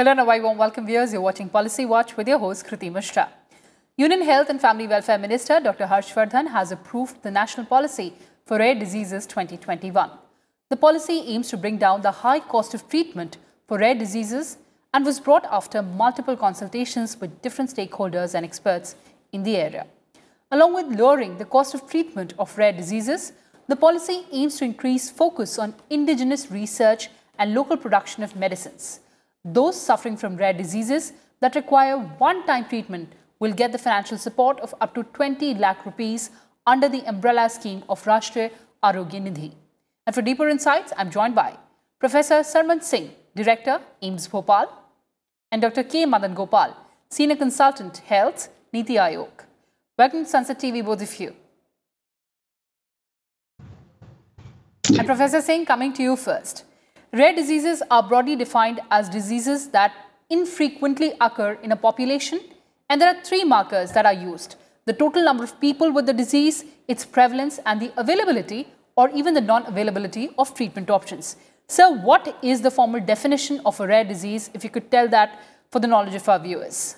Hello and a very warm welcome viewers. You're watching Policy Watch with your host Kriti Mishra. Union Health and Family Welfare Minister Dr. Harsh Vardhan has approved the National Policy for Rare Diseases 2021. The policy aims to bring down the high cost of treatment for rare diseases and was brought after multiple consultations with different stakeholders and experts in the area. Along with lowering the cost of treatment of rare diseases, the policy aims to increase focus on indigenous research and local production of medicines. Those suffering from rare diseases that require one-time treatment will get the financial support of up to 20 lakh rupees under the umbrella scheme of Rashtriya Arogya Nidhi. And for deeper insights, I'm joined by Professor Sarman Singh, Director, AIIMS Bhopal, and Dr. K. Madan Gopal, Senior Consultant, Health, Niti Aayog. Welcome to Sansad TV, both of you. And Professor Singh, coming to you first. Rare diseases are broadly defined as diseases that infrequently occur in a population, and there are three markers that are used the total number of people with the disease, its prevalence, and the availability or even the non availability of treatment options. So, what is the formal definition of a rare disease? If you could tell that for the knowledge of our viewers.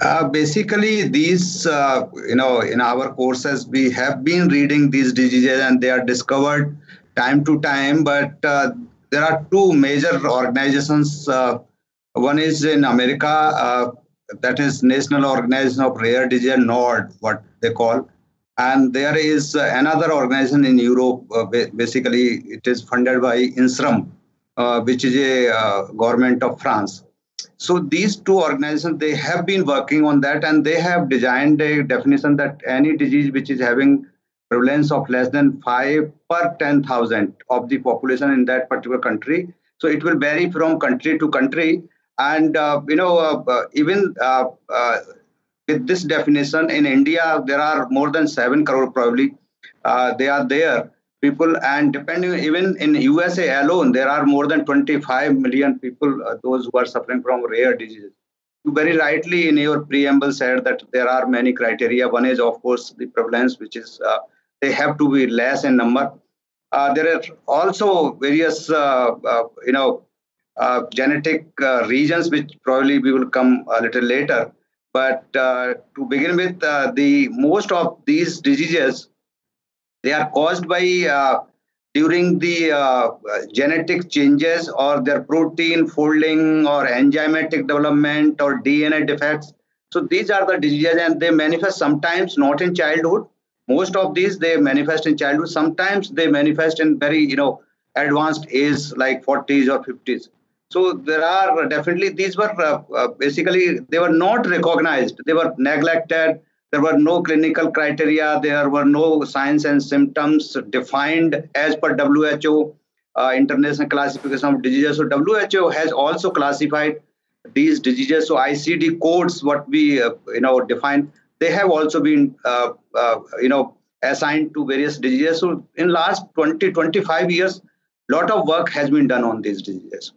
Uh, basically, these, uh, you know, in our courses, we have been reading these diseases and they are discovered time to time, but uh, there are two major organizations. Uh, one is in America, uh, that is National Organization of Rare Disease, NORD, what they call. And there is another organization in Europe, uh, basically it is funded by INSERM, uh, which is a uh, government of France. So these two organizations, they have been working on that and they have designed a definition that any disease which is having prevalence of less than 5 per 10,000 of the population in that particular country. So it will vary from country to country. And, uh, you know, uh, uh even uh, uh, with this definition in India, there are more than 7 crore probably. Uh, they are there, people. And depending, even in USA alone, there are more than 25 million people, those who are suffering from rare diseases you very rightly in your preamble said that there are many criteria. One is, of course, the prevalence, which is uh, they have to be less in number. Uh, there are also various, uh, uh, you know, uh, genetic uh, regions which probably we will come a little later. But uh, to begin with, uh, the most of these diseases they are caused by uh, during the uh, genetic changes or their protein folding or enzymatic development or DNA defects. So these are the diseases and they manifest sometimes not in childhood, most of these they manifest in childhood. Sometimes they manifest in very you know advanced age like 40s or 50s so there are definitely these were uh, uh, basically they were not recognized. They were neglected. There were no clinical criteria. There were no signs and symptoms defined as per who uh, international classification of diseases. So who has also classified these diseases. So icd codes what we uh, you know define they have also been uh, uh, you know assigned to various diseases. So in last 20 25 years lot of work has been done on these diseases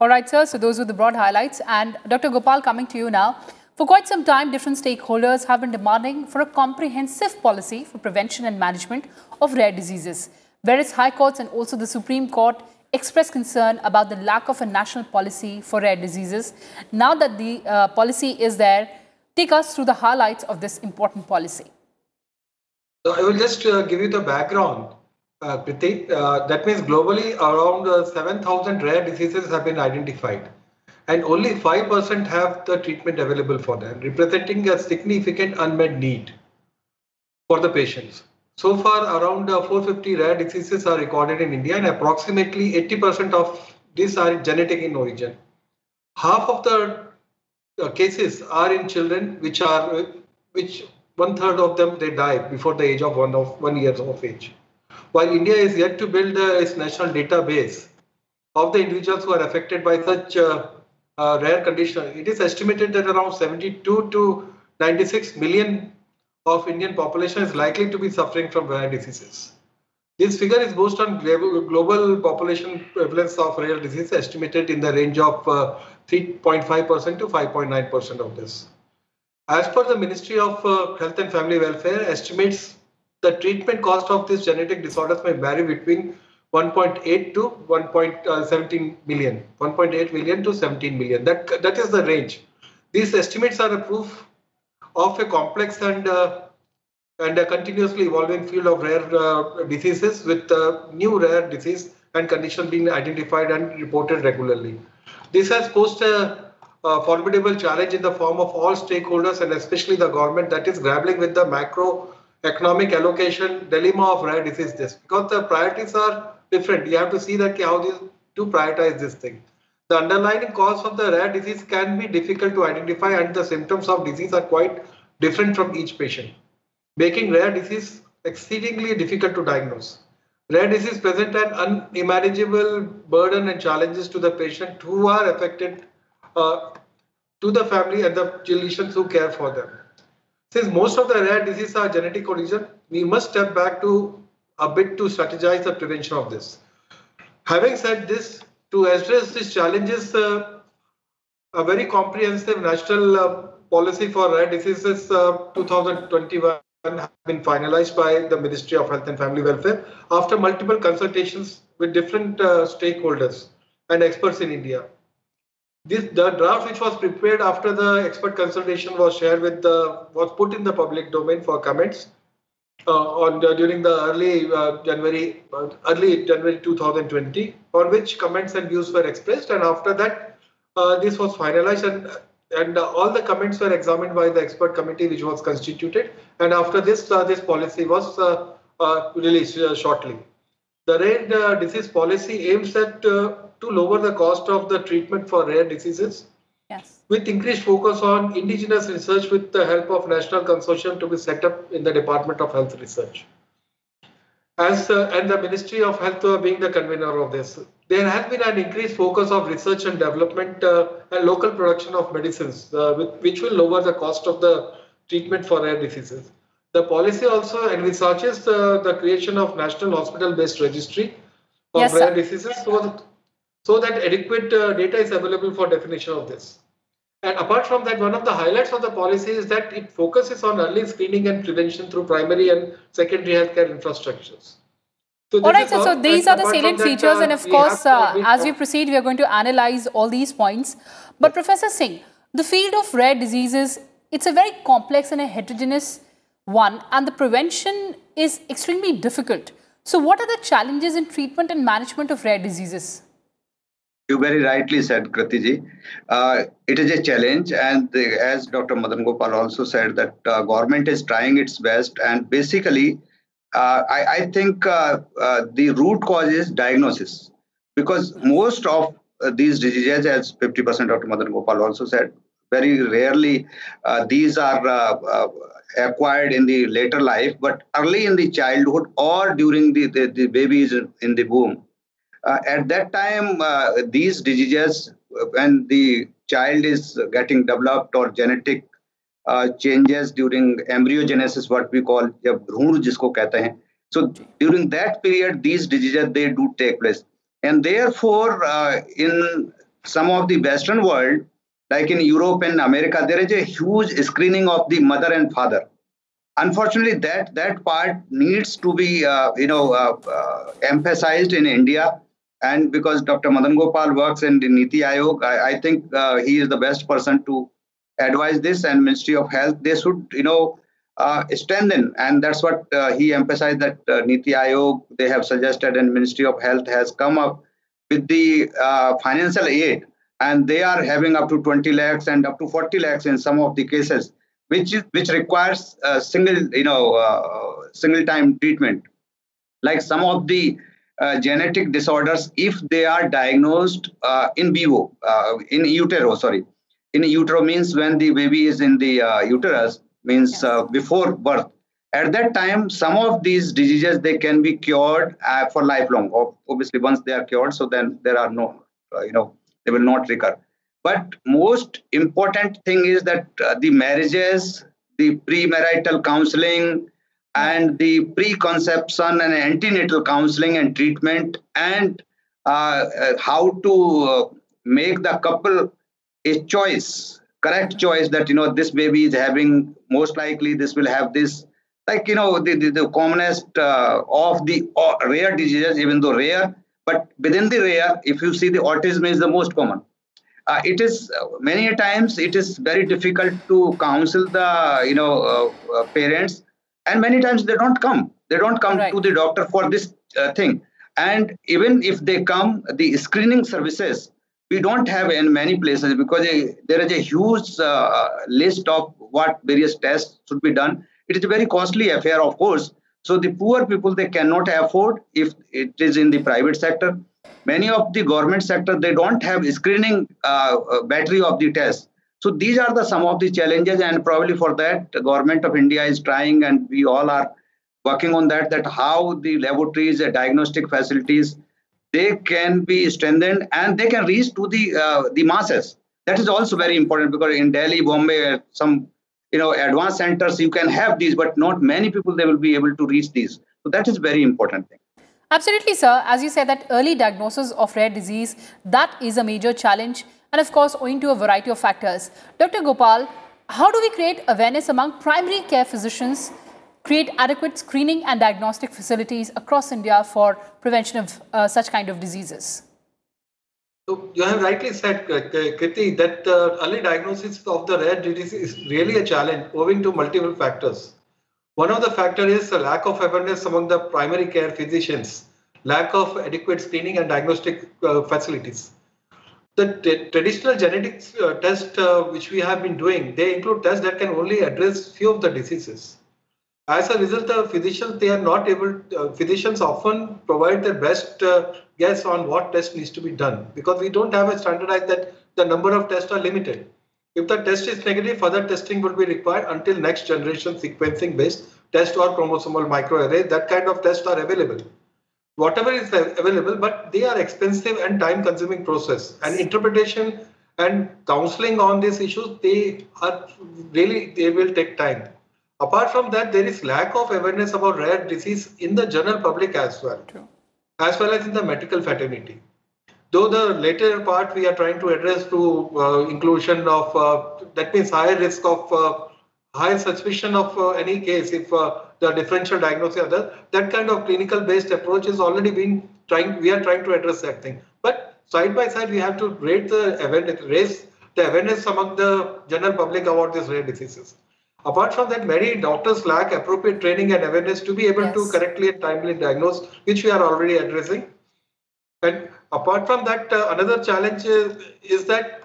all right sir so those were the broad highlights and dr gopal coming to you now for quite some time different stakeholders have been demanding for a comprehensive policy for prevention and management of rare diseases various high courts and also the supreme court expressed concern about the lack of a national policy for rare diseases now that the uh, policy is there Take us through the highlights of this important policy. So I will just uh, give you the background. Uh, uh, that means globally around uh, 7,000 rare diseases have been identified and only 5% have the treatment available for them, representing a significant unmet need for the patients. So far, around uh, 450 rare diseases are recorded in India and approximately 80% of these are genetic in origin. Half of the uh, cases are in children which are which one third of them they die before the age of one of one years of age. While India is yet to build uh, its national database of the individuals who are affected by such uh, uh, rare condition, it is estimated that around 72 to 96 million of Indian population is likely to be suffering from rare diseases. This figure is based on global population prevalence of rare disease estimated in the range of 3.5% uh, to 5.9% of this. As per the Ministry of uh, Health and Family Welfare, estimates the treatment cost of these genetic disorders may vary between 1.8 to 1.17 million, 1.8 million to 17 million. That that is the range. These estimates are a proof of a complex and uh, and a continuously evolving field of rare uh, diseases with uh, new rare disease and condition being identified and reported regularly. This has posed a, a, formidable challenge in the form of all stakeholders and especially the government that is grappling with the macroeconomic allocation dilemma of rare diseases because the priorities are different. You have to see that how these to prioritize this thing. The underlying cause of the rare disease can be difficult to identify and the symptoms of disease are quite different from each patient making rare disease exceedingly difficult to diagnose. Rare disease present an unimaginable burden and challenges to the patient who are affected, uh, to the family and the clinicians who care for them. Since most of the rare diseases are genetic origin, we must step back to a bit to strategize the prevention of this. Having said this, to address these challenges, uh, a very comprehensive national uh, policy for rare diseases uh, 2021 have been finalized by the Ministry of Health and Family Welfare after multiple consultations with different uh, stakeholders and experts in India. This, the draft which was prepared after the expert consultation was shared with the was put in the public domain for comments uh, on during the early uh, January uh, early January 2020 on which comments and views were expressed. And after that uh, this was finalized and and all the comments were examined by the expert committee which was constituted. And after this uh, this policy was uh, released shortly the rare uh, disease policy aims at to lower the cost of the treatment for rare diseases yes. with increased focus on indigenous research with the help of national consortium to be set up in the department of health research as and the ministry of health being the convener of this there has been an increased focus of research and development uh, and local production of medicines, uh, with, which will lower the cost of the treatment for rare diseases. The policy also envisages uh, the creation of national hospital-based registry of yes, rare diseases so that, so that adequate uh, data is available for definition of this. And apart from that, one of the highlights of the policy is that it focuses on early screening and prevention through primary and secondary healthcare infrastructures. So all right, so, so these are the salient that, features, uh, and of course, uh, as we proceed, we are going to analyze all these points. But Professor Singh, the field of rare diseases, it's a very complex and a heterogeneous one, and the prevention is extremely difficult. So what are the challenges in treatment and management of rare diseases? You very rightly said, Kritiji. Uh, it is a challenge, and the, as Dr. Madan Gopal also said, that uh, government is trying its best, and basically uh, I, I, think uh, uh, the root cause is diagnosis because most of these diseases, as 50% Dr. Madan Gopal also said, very rarely these are acquired in the later life, but early in the childhood or during the, the, the babies in the womb. Uh, at that time, uh, these diseases, uh, when the child is getting developed or genetic uh, changes during embryogenesis, what we call jisko. So during that period, these diseases, they do take place. And therefore, uh, in some of the Western world, like in Europe and America, there is a huge screening of the mother and father. Unfortunately, that that part needs to be uh, you know uh, uh emphasized in India and because Dr. Madan Gopal works in the Niti Aayog, I, I think uh, he is the best person to advise this and ministry of health they should you know uh, strengthen and that's what uh, he emphasized that uh, niti aayog they have suggested and ministry of health has come up with the uh, financial aid and they are having up to 20 lakhs and up to 40 lakhs in some of the cases which is, which requires a single you know uh, single time treatment. Like some of the uh, genetic disorders if they are diagnosed in vivo in utero sorry. In utero means when the baby is in the uh, uterus means uh, before birth. At that time some of these diseases they can be cured uh, for lifelong. Obviously once they are cured so then there are no uh, you know they will not recur. But most important thing is that uh, the marriages the premarital counseling and the preconception and antenatal counseling and treatment and uh, uh, how to uh, make the couple a choice correct choice that you know this baby is having most likely this will have this like you know the, the, the commonest uh, of the uh, rare diseases even though rare but within the rare if you see the autism is the most common. Uh, it is many times it is very difficult to counsel the you know parents. And many times they don't come. They don't come right. to the doctor for this uh, thing. And even if they come the screening services we don't have in many places because there is a huge uh, list of what various tests should be done. It is a very costly affair of course so the poor people they cannot afford if it is in the private sector many of the government sector they don't have screening uh, uh battery of the test. so these are the some of the challenges, and probably for that, the government of India is trying, and we all are working on that. That how the laboratories, the diagnostic facilities, they can be strengthened and they can reach to the uh, the masses. That is also very important because in Delhi, Bombay, some you know advanced centers you can have these, but not many people they will be able to reach these. So that is very important thing. Absolutely, sir. As you said, that early diagnosis of rare disease, that is a major challenge and of course owing to a variety of factors. Dr. Gopal, how do we create awareness among primary care physicians, create adequate screening and diagnostic facilities across India for prevention of uh, such kind of diseases? So you have rightly said, Kriti, that early diagnosis of the rare disease is really a challenge owing to multiple factors. One of the factors is the lack of awareness among the primary care physicians, lack of adequate screening and diagnostic uh, facilities the traditional genetics uh, test uh, which we have been doing, they include tests that can only address few of the diseases. As a result, the physicians they are not able. Uh, physicians often provide their best uh, guess on what test needs to be done because we don't have a standardized that the number of tests are limited. If the test is negative, further testing will be required until next generation sequencing based test or chromosomal microarray. That kind of tests are available whatever is available, but they are expensive and time consuming process and interpretation and counseling on these issues, they are really, they will take time. Apart from that, there is lack of awareness about rare disease in the general public as well, True. As well as in the medical fraternity. Though the later part we are trying to address through uh, inclusion of, uh, that means higher risk of, uh, high suspicion of uh, any case if uh, the differential diagnosis other that kind of clinical based approach is already been trying we are trying to address that thing but side by side we have to raise the awareness raise the awareness among the general public about these rare diseases apart from that many doctors lack appropriate training and awareness to be able yes. to correctly and timely diagnose which we are already addressing and apart from that uh, another challenge is, is that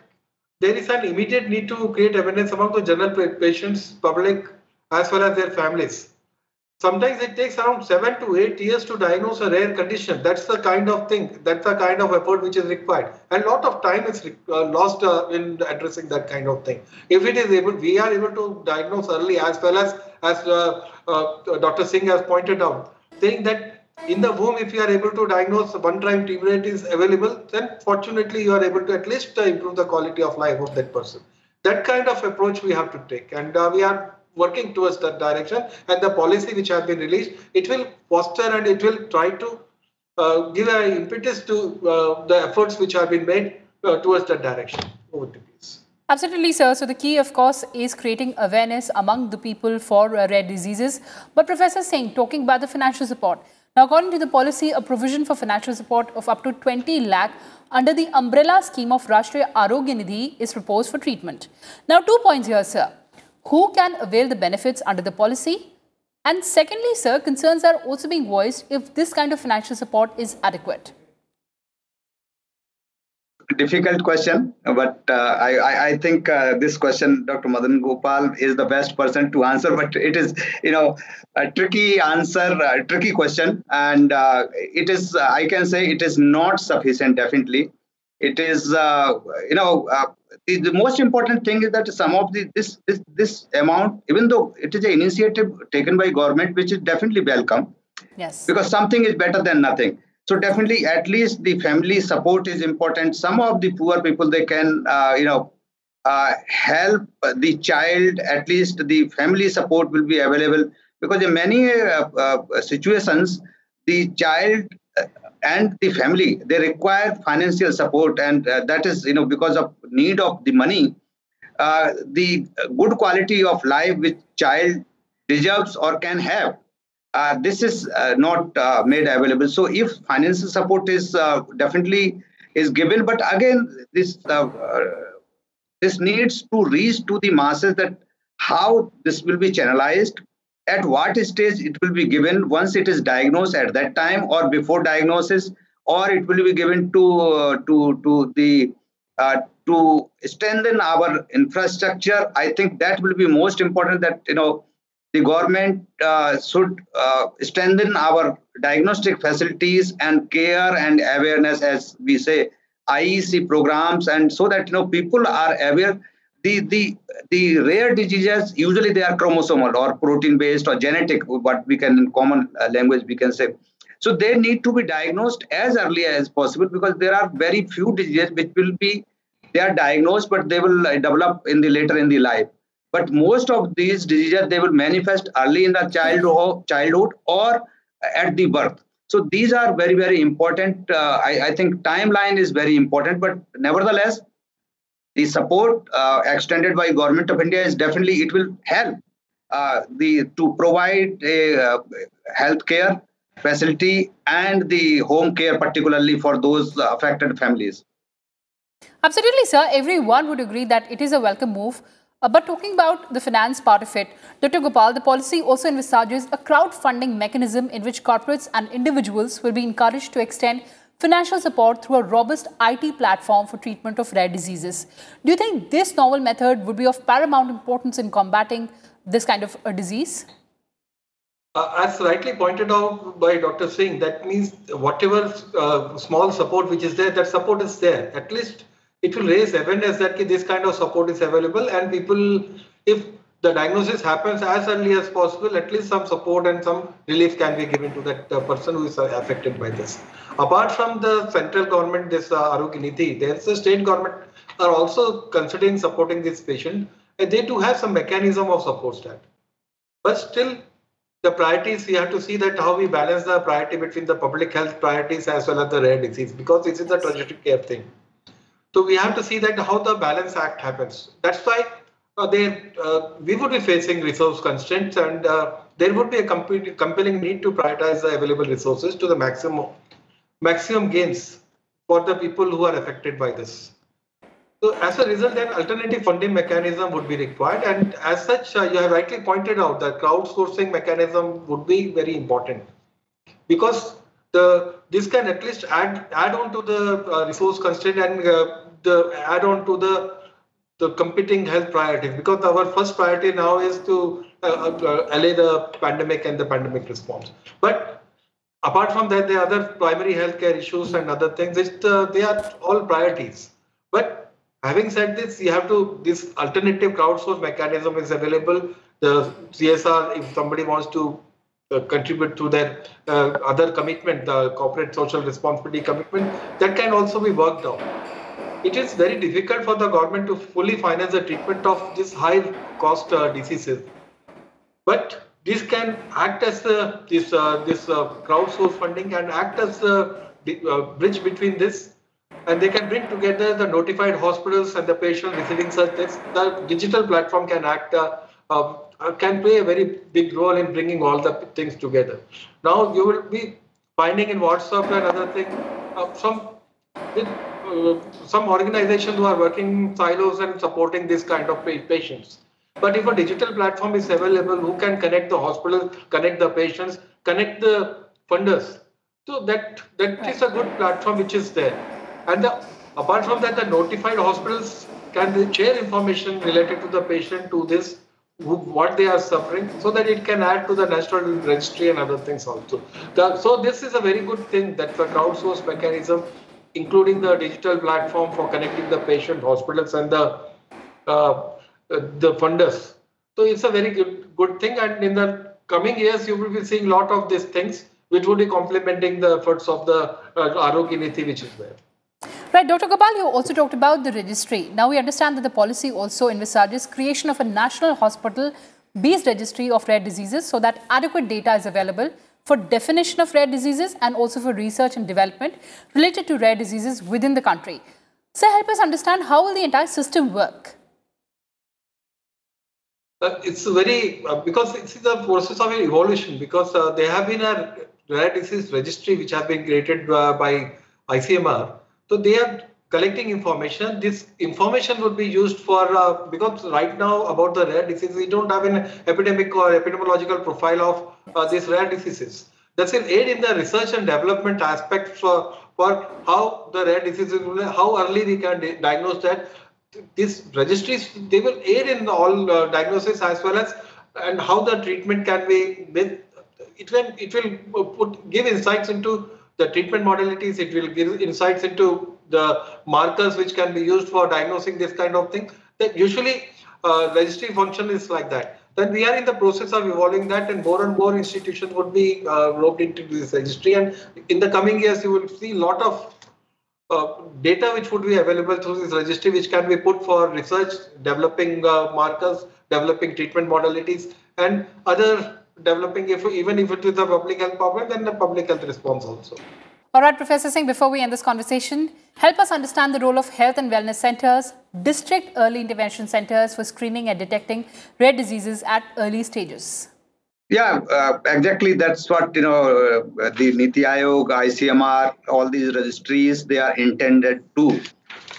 there is an immediate need to create awareness among the general patients public as well as their families Sometimes it takes around seven to eight years to diagnose a rare condition. That's the kind of thing, that's the kind of effort which is required. And a lot of time is uh, lost uh, in addressing that kind of thing. If it is able, we are able to diagnose early as well as, as uh, Dr. Singh has pointed out, saying that in the womb, if you are able to diagnose one time TB rate is available, then fortunately you are able to at least improve the quality of life of that person. That kind of approach we have to take. And uh, we are working towards that direction and the policy which has been released it will foster and it will try to uh, give an impetus to uh, the efforts which have been made uh, towards that direction over to please Absolutely, sir. So the key, of course, is creating awareness among the people for uh, rare diseases. But Professor Singh, talking about the financial support. Now, according to the policy, a provision for financial support of up to 20 lakh under the umbrella scheme of Rashtriya Arogya Nidhi is proposed for treatment. Now, two points here, sir who can avail the benefits under the policy? And secondly, sir, concerns are also being voiced if this kind of financial support is adequate. Difficult question, but uh, I, I think uh, this question, Dr. Madan Gopal is the best person to answer. But it is, you know, a tricky answer, a tricky question, and uh, it is. I can say it is not sufficient. Definitely, it is. Uh, you know, uh, the, the, most important thing is that some of the this this this amount, even though it is an initiative taken by government, which is definitely welcome. Yes. Because something is better than nothing. So definitely, at least the family support is important. Some of the poor people they can, uh, you know, uh, help the child. At least the family support will be available because in many uh, uh, situations, the child and the family they require financial support, and uh, that is you know because of need of the money. Uh, the good quality of life which child deserves or can have uh, this is uh, not uh, made available. So if financial support is definitely is given, but again this this needs to reach to the masses that how this will be channelized at what stage it will be given once it is diagnosed at that time or before diagnosis or it will be given to uh, to to the uh, to strengthen our infrastructure. I think that will be most important that you know the government uh, should uh, strengthen our diagnostic facilities and care and awareness as we say iec programs and so that you know people are aware the the the rare diseases usually they are chromosomal or protein based or genetic what we can in common uh, language we can say. So they need to be diagnosed as early as possible because there are very few diseases which will be they are diagnosed but they will uh, develop in the later in the life. But most of these diseases they will manifest early in the childhood childhood or at the birth. So these are very very important uh, I, I, think timeline is very important but nevertheless the support uh, extended by government of india is definitely it will help uh, the to provide a uh, health care facility and the home care particularly for those affected families absolutely sir everyone would agree that it is a welcome move uh, but talking about the finance part of it, Dr. Gopal, the policy also envisages a crowdfunding mechanism in which corporates and individuals will be encouraged to extend financial support through a robust IT platform for treatment of rare diseases. Do you think this novel method would be of paramount importance in combating this kind of a disease? Uh, as rightly pointed out by Dr. Singh, that means whatever uh, small support which is there, that support is there. At least it will raise awareness that this kind of support is available and people, if the diagnosis happens as early as possible, at least some support and some relief can be given to that uh, person who is uh, affected by this. Apart from the central government, this uh, Arogya there's the state government are also considering supporting this patient. And they do have some mechanism of support staff. But still, the priorities, we have to see that how we balance the priority between the public health priorities as well as the rare disease, because this is a tertiary care thing. So we have to see that how the balance act happens. That's why uh, they, uh, we would be facing resource constraints and uh, there would be a compelling need to prioritize the available resources to the maximum maximum gains for the people who are affected by this. So as a result, an alternative funding mechanism would be required. And as such, uh, you have rightly pointed out that crowdsourcing mechanism would be very important because the this can at least add add on to the uh, resource constraint and uh, the add on to the the competing health priorities because our first priority now is to uh, uh, allay the pandemic and the pandemic response. But apart from that, the other primary healthcare issues and other things, uh, they are all priorities. But having said this, you have to this alternative crowdsource mechanism is available. The CSR, if somebody wants to uh, contribute to their uh, other commitment, the corporate social responsibility commitment, that can also be worked out. It is very difficult for the government to fully finance the treatment of these high cost uh, diseases. But this can act as uh, this uh, this uh, crowdsource funding and act as a bridge between this and they can bring together the notified hospitals and the patient receiving such tests. The digital platform can act uh, um, uh, can play a very big role in bringing all the things together. Now you will be finding in WhatsApp and other things uh, some uh, Uh, some organizations who are working in silos and supporting this kind of patients. But if a digital platform is available, who can connect the hospitals, connect the patients, connect the funders, so that that is a good platform which is there. And the, apart from that, the notified hospitals can share information related to the patient to this what they are suffering so that it can add to the national registry and other things also. The, so this is a very good thing that the crowdsource mechanism, including the digital platform for connecting the patient, hospitals and the uh, the funders. So it's a very good, good thing and in the coming years you will be seeing a lot of these things which would be complementing the efforts of the uh, Arogya Nidhi which is there. Right, Dr. Gopal, you also talked about the registry. Now we understand that the policy also envisages creation of a national hospital based registry of rare diseases so that adequate data is available for definition of rare diseases and also for research and development related to rare diseases within the country. So help us understand how will the entire system work? Uh, it's very uh, because it's the process of evolution because uh, there have been a rare disease registry which have been created uh, by ICMR. So they are collecting information. This information would be used for uh, because right now about the rare diseases we don't have an epidemic or epidemiological profile of uh, these rare diseases. That's will aid in the research and development aspect for for how the rare diseases how early we can diagnose that these registries they will aid in all uh, diagnosis as well as and how the treatment can be made. it will it will put give insights into the treatment modalities it will give insights into the markers which can be used for diagnosing this kind of thing that usually uh, registry function is like that then we are in the process of evolving that and more and more institutions would be uh, roped into this registry and in the coming years you will see a lot of uh, data which would be available through this registry, which can be put for research, developing uh, markers, developing treatment modalities, and other developing, if even if it is a public health problem, then the public health response also. All right, Professor Singh, before we end this conversation, help us understand the role of health and wellness centers, district early intervention centers for screening and detecting rare diseases at early stages. Yeah, uh, exactly. That's what you know. Uh, the Niti Aayog, ICMR, all these registries they are intended to,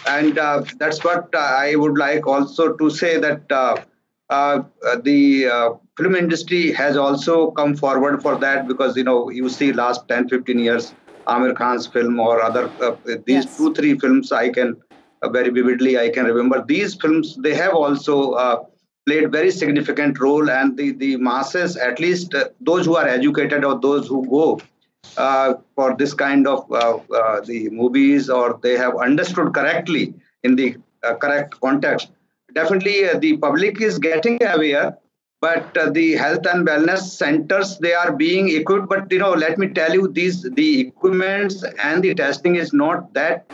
and uh, that's what I would like also to say that uh, uh, the uh, film industry has also come forward for that because you know you see last 10, 15 years, Aamir Khan's film or other these yes. two, three films I can very vividly I can remember. These films they have also played very significant role and the, the masses at least uh, those who are educated or those who go uh, for this kind of uh, uh the movies or they have understood correctly in the uh, correct context definitely uh, the public is getting aware but the health and wellness centers they are being equipped but you know let me tell you these the equipments and the testing is not that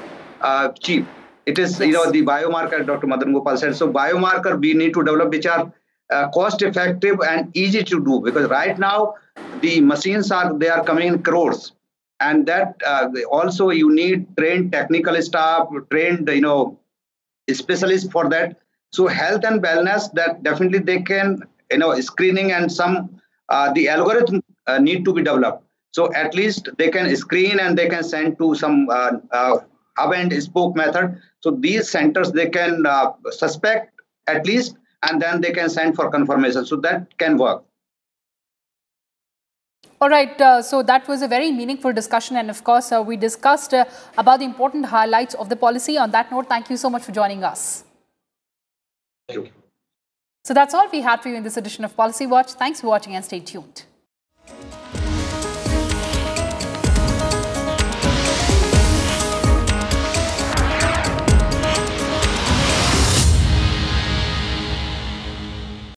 cheap it is, yes. you know, the biomarker Dr. Madan Gopal said. So biomarker we need to develop which are uh, cost effective and easy to do because right now the machines are they are coming in crores and that uh, also you need trained technical staff trained you know specialists for that so health and wellness that definitely they can you know screening and some uh, the algorithm uh, need to be developed so at least they can screen and they can send to some uh, uh, hub and spoke method. So these centers, they can uh, suspect at least, and then they can send for confirmation. So that can work. All right, uh, so that was a very meaningful discussion and of course uh, we discussed uh, about the important highlights of the policy. On that note, thank you so much for joining us. Thank you. So that's all we had for you in this edition of Policy Watch. Thanks for watching and stay tuned.